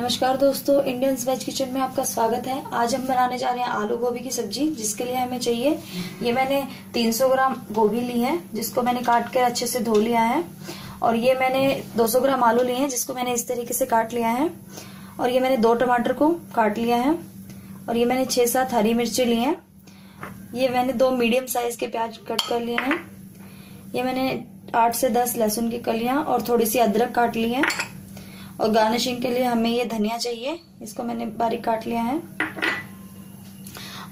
नमस्कार दोस्तों Indian veg kitchen में आपका स्वागत है। आज हम बनाने जा रहे हैं आलू गोभी की सब्ज़ी, जिसके लिए हमें चाहिए। ये मैंने 300 ग्राम गोभी ली है, जिसको मैंने काट कर अच्छे से धो लिया है। और ये मैंने 200 ग्राम आलू लिए हैं, जिसको मैंने इस तरीके से काट लिया है। और ये मैंने दो टमाटर को काट लिया है। और ये मैंने छह सात हरी मिर्ची ली है। ये मैंने दो मीडियम साइज़ के प्याज कट कर लिए हैं। ये मैंने आठ से दस लहसुन की कलियाँ और थोड़ी सी अदरक काट ली है। और गार्निशिंग के लिए हमें ये धनिया चाहिए। इसको मैंने बारीक काट लिया है।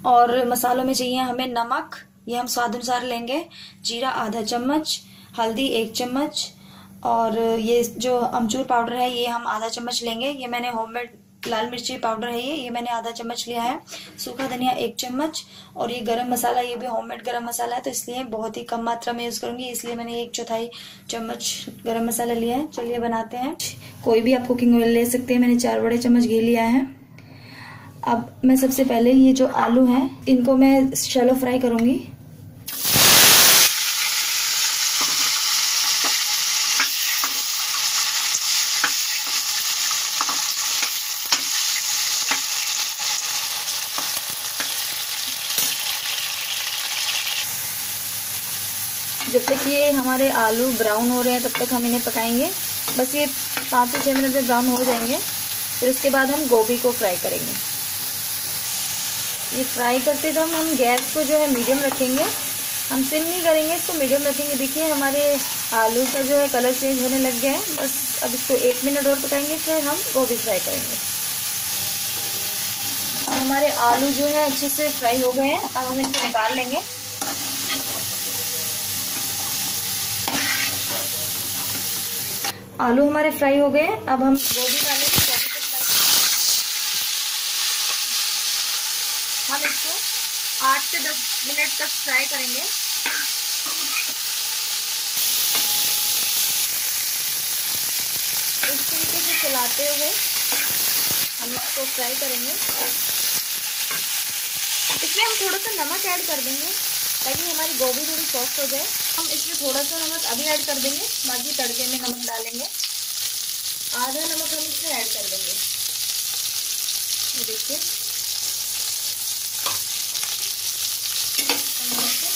और मसालों में चाहिए हमें नमक। ये हम स्वाद अनुसार लेंगे। जीरा, आधा चम्मच, हल्दी, एक चम्मच। और ये जो अमचूर पाउडर है, ये हम आधा चम्मच लेंगे। ये मैंने होममेड लाल मिर्ची पाउडर है ये। ये मैंने आधा चम्मच लिया है। सूखा धनिया, एक चम्मच। और ये गरम मसाला, ये भी होममेड गरम मसाला है तो इसलिए बहुत ही कम मात्रा में यूज़ करूँगी। इसलिए मैंने एक चौथाई चम्मच गरम मसाला लिया है। चलिए बनाते हैं। कोई भी आप कुकिंग ऑयल ले सकते हैं। मैंने चार बड़े चम्मच घी लिया है। अब मैं सबसे पहले ये जो आलू है, इनको मैं शैलो फ्राई करूँगी। जब तक ये हमारे आलू ब्राउन हो रहे हैं, तब तक हम इन्हें पकाएँगे। बस ये पाँच से छः मिनट में ब्राउन हो जाएँगे, फिर उसके बाद हम गोभी को फ्राई करेंगे। ये फ्राई करते दम हम गैस को जो है मीडियम रखेंगे। हम सिम नहीं करेंगे, इसको मीडियम रखेंगे। देखिए, हमारे आलू का जो है कलर चेंज होने लग गया है। बस अब इसको एक मिनट और पकाएँगे, फिर हम गोभी फ्राई करेंगे। हमारे आलू जो है अच्छे से फ्राई हो गए हैं। अब हम इसको निकाल लेंगे। आलू हमारे फ्राई हो गए। अब हम गोभी डालेंगे। गोभी को फ्राई हम इसको आठ से दस मिनट तक फ्राई करेंगे। इस तरीके से चलाते हुए हम इसको फ्राई करेंगे। इसमें हम थोड़ा सा नमक ऐड कर देंगे। ताकि हमारी गोभी थोड़ी सॉफ्ट हो जाए। हम इसमें थोड़ा सा नमक अभी ऐड कर देंगे, बाकी तड़के में नमक डालेंगे। आधा नमक हम इसमें ऐड कर देंगे। ये देखिए।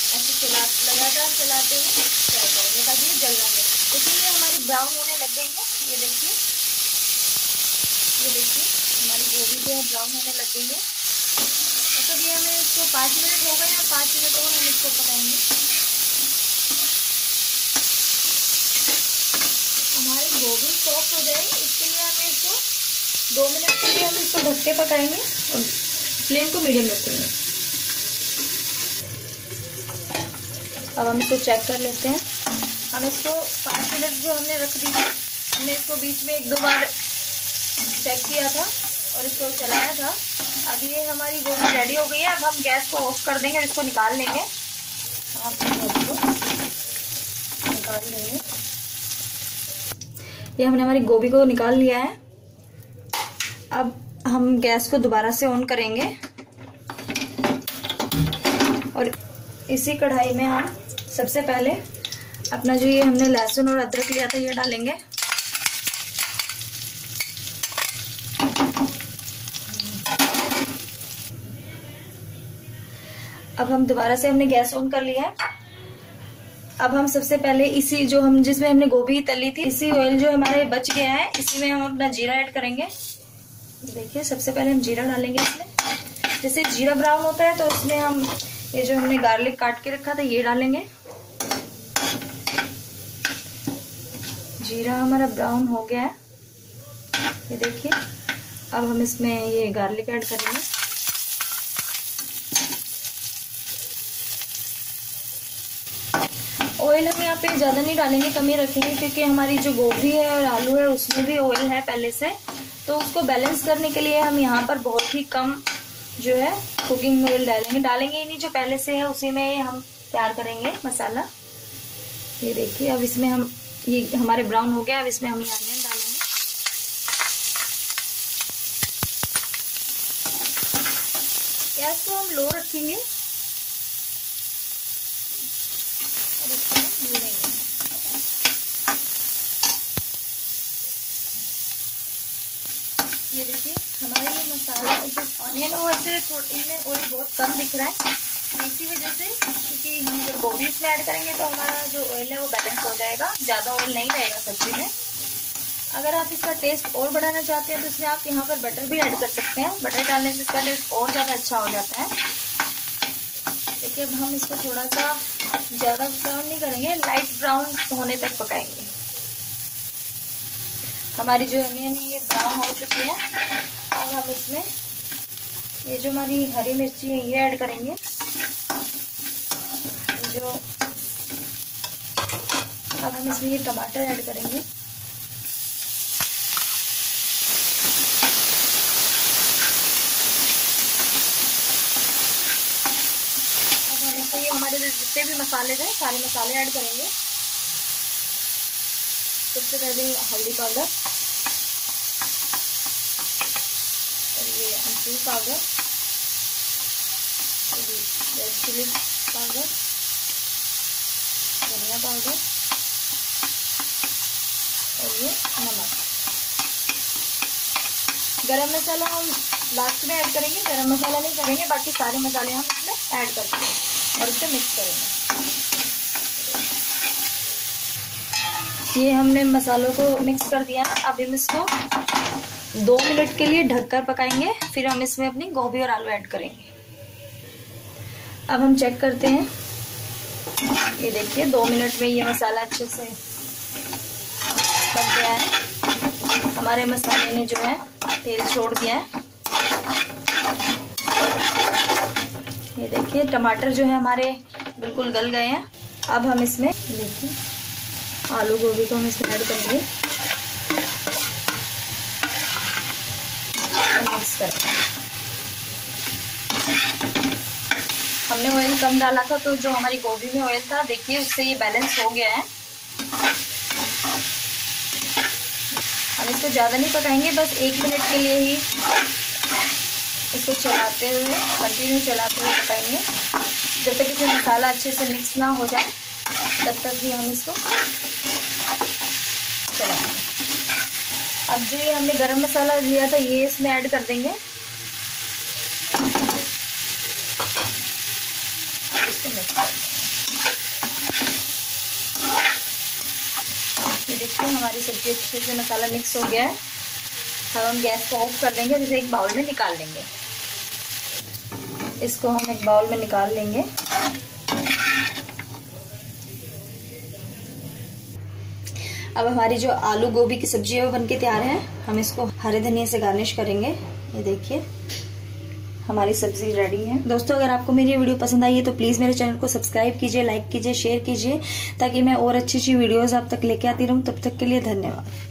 ऐसे चला, लगातार चलाते हुए फ्राई करेंगे, ताकि ये जल ना देखिए ये हमारी ब्राउन होने लग गई है। ये देखिए। ये देखिए, हमारी गोभी जो है ब्राउन होने लग गई है। मतलब ये हमें इसको पाँच मिनट हो गए और पाँच मिनट और हम इसको पकाएँगे। हमारी गोभी सॉफ्ट हो जाए इसके लिए हमें इसको दो मिनट के लिए हम इसको ढक के पकाएँगे और फ्लेम को मीडियम रखेंगे। अब हम इसको चेक कर लेते हैं। हम इसको पाँच मिनट जो हमने रख दी थी, हमने इसको बीच में एक दो बार चेक किया था। और इसको चलाया था। अब ये हमारी गोभी रेडी हो गई है। अब हम गैस को ऑफ़ कर देंगे और इसको निकाल लेंगे। निकाल लेंगे। ये हमने हमारी गोभी को निकाल लिया है। अब हम गैस को दोबारा से ऑन करेंगे। और इसी कढ़ाई में हम सबसे पहले अपना जो ये हमने लहसुन और अदरक लिया था, ये डालेंगे। अब हम दोबारा से हमने गैस ऑन कर लिया है। अब हम सबसे पहले इसी जो हम जिसमें हमने गोभी तली थी, इसी ऑयल जो हमारे बच गया है, इसी में हम अपना जीरा ऐड करेंगे। देखिए, सबसे पहले हम जीरा डालेंगे इसमें। जैसे जीरा ब्राउन होता है तो इसमें हम ये जो हमने गार्लिक काट के रखा था, ये डालेंगे। जीरा हमारा ब्राउन हो गया है। ये देखिए, अब हम इसमें ये गार्लिक ऐड करेंगे। ऑयल हम यहाँ पे ज़्यादा नहीं डालेंगे, कम रखेंगे, क्योंकि हमारी जो गोभी है और आलू है, उसमें भी ऑयल है पहले से। तो उसको बैलेंस करने के लिए हम यहाँ पर बहुत ही कम जो है कुकिंग ऑयल डालेंगे। डालेंगे ही नहीं, जो पहले से है, उसी में हम तैयार करेंगे मसाला। ये देखिए, अब इसमें हम, ये हमारे ब्राउन हो गया, अब इसमें हम ये अनियन डालेंगे। गैस को हम लो रखेंगे। ये देखिए, हमारा ये मसाला जो ऑनियन वो ऐसे इनमें ऑयल बहुत कम दिख रहा है। इसी वजह से, क्योंकि हम जब गोभी इसमें ऐड करेंगे तो हमारा जो ऑयल है, वो बैलेंस हो जाएगा। ज़्यादा ऑयल नहीं रहेगा सब्ज़ी में। अगर आप इसका टेस्ट और बढ़ाना चाहते हैं तो इसमें आप यहाँ पर बटर भी ऐड कर सकते हैं। बटर डालने से इसका टेस्ट और ज़्यादा अच्छा हो जाता है। देखिए, अब हम इसको थोड़ा सा ज़्यादा ब्राउन नहीं करेंगे लाइट ब्राउन होने तक पकाएँगे। हमारी जो अनियन है, ये ब्राउन हो चुकी है। अब हम इसमें ये जो हमारी हरी मिर्ची है, ये ऐड करेंगे। जो अब हम इसमें ये टमाटर ऐड करेंगे। ये हमारे जितने भी मसाले हैं, सारे मसाले ऐड करेंगे। सबसे पहले हल्दी पाउडर, और ये अमचूर पाउडर रेड चिली पाउडर, धनिया पाउडर, और ये नमक। गरम मसाला हम लास्ट में ऐड करेंगे, गरम मसाला नहीं करेंगे, बाकी सारे मसाले हम इसमें ऐड करते हैं और इसे मिक्स करेंगे। ये हमने मसालों को मिक्स कर दिया अब हम इसको दो मिनट के लिए ढककर पकाएँगे, फिर हम इसमें अपनी गोभी और आलू ऐड करेंगे। अब हम चेक करते हैं। ये देखिए, दो मिनट में ये मसाला अच्छे से पक गया है। हमारे मसाले ने जो है, तेल छोड़ दिया है। ये देखिए, टमाटर जो है हमारे बिल्कुल गल गए हैं। अब हम इसमें देखिए। आलू गोभी को हम इसमें ऐड करेंगे। मिक्स करेंगे हमने ऑयल कम डाला था तो जो हमारी गोभी में ऑयल था, देखिए, उससे ये बैलेंस हो गया है। हम इसको ज़्यादा नहीं पकाएँगे, बस एक मिनट के लिए ही इसको चलाते हुए कंटिन्यू चलाते हुए पकाएँगे। जब तक इसमें मसाला अच्छे से मिक्स ना हो जाए। तब तक भी हम इसको अब जो ये हमने गरम मसाला लिया था, ये इसमें ऐड कर देंगे। देखिए, हमारी सब्ज़ी अच्छे से मसाला मिक्स हो गया है। अब हम गैस को ऑफ़ कर देंगे, जिसे एक बाउल में निकाल लेंगे। इसको हम एक बाउल में निकाल लेंगे। अब हमारी जो आलू गोभी की सब्ज़ी है, वो बनके तैयार है। हम इसको हरे धनिया से गार्निश करेंगे। ये देखिए, हमारी सब्ज़ी रेडी है। दोस्तों, अगर आपको मेरी वीडियो पसंद आई है तो प्लीज़ मेरे चैनल को सब्सक्राइब कीजिए लाइक कीजिए शेयर कीजिए, ताकि मैं और अच्छी अच्छी वीडियोज़ आप तक लेके आती रहूँ। तब तक के लिए धन्यवाद।